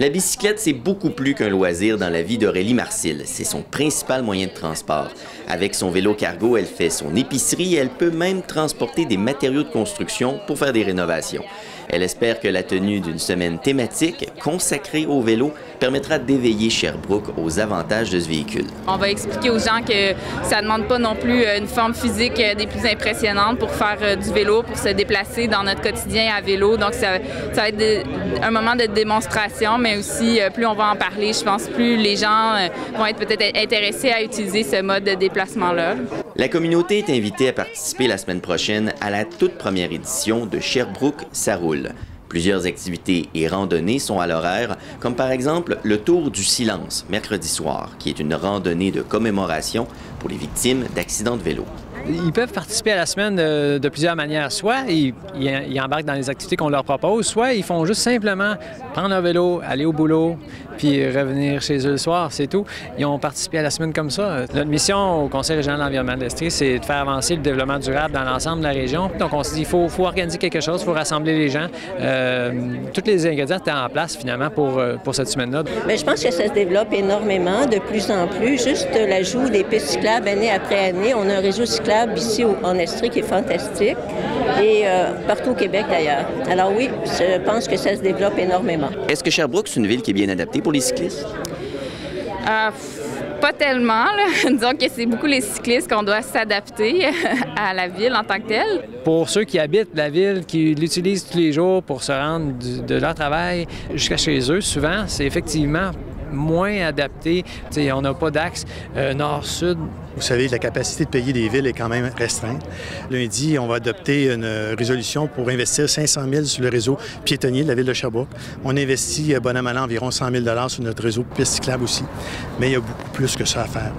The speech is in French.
La bicyclette, c'est beaucoup plus qu'un loisir dans la vie d'Aurélie Marcille. C'est son principal moyen de transport. Avec son vélo cargo, elle fait son épicerie et elle peut même transporter des matériaux de construction pour faire des rénovations. Elle espère que la tenue d'une semaine thématique consacrée au vélo permettra d'éveiller Sherbrooke aux avantages de ce véhicule. On va expliquer aux gens que ça ne demande pas non plus une forme physique des plus impressionnantes pour faire euh, du vélo, pour se déplacer dans notre quotidien à vélo. Donc, ça, va être un moment de démonstration, mais aussi, euh, plus on va en parler, je pense, plus les gens euh, vont être peut-être intéressés à utiliser ce mode de déplacement-là. La communauté est invitée à participer la semaine prochaine à la toute première édition de Sherbrooke, ça roule. Plusieurs activités et randonnées sont à l'horaire, comme par exemple le Tour du silence, mercredi soir, qui est une randonnée de commémoration pour les victimes d'accidents de vélo. Ils peuvent participer à la semaine de, plusieurs manières. Soit ils, embarquent dans les activités qu'on leur propose, soit ils font juste simplement prendre un vélo, aller au boulot, puis revenir chez eux le soir, c'est tout. Ils ont participé à la semaine comme ça. Notre mission au Conseil régional de l'environnement de l'Estrie, c'est de faire avancer le développement durable dans l'ensemble de la région. Donc on s'est dit, il faut, organiser quelque chose, il faut rassembler les gens. Euh, tous les ingrédients étaient en place finalement pour, euh, cette semaine-là. Bien, je pense que ça se développe énormément, de plus en plus. Juste l'ajout des pistes cyclables année après année. On a un réseau cyclable ici en Estrie qui est fantastique et euh, partout au Québec d'ailleurs. Alors oui, je pense que ça se développe énormément. Est-ce que Sherbrooke, c'est une ville qui est bien adaptée pour les cyclistes? Euh, pas tellement. Disons que c'est beaucoup les cyclistes qu'on doit s'adapter à la ville en tant que telle. Pour ceux qui habitent la ville, qui l'utilisent tous les jours pour se rendre de leur travail jusqu'à chez eux, souvent, c'est effectivement moins adapté. on n'a pas d'axe euh, nord-sud. Vous savez, la capacité de payer des villes est quand même restreinte. Lundi, on va adopter une résolution pour investir 500 000 sur le réseau piétonnier de la ville de Sherbrooke. On investit, bon an, environ 100 000 sur notre réseau piste cyclable aussi. Mais il y a beaucoup plus que ça à faire.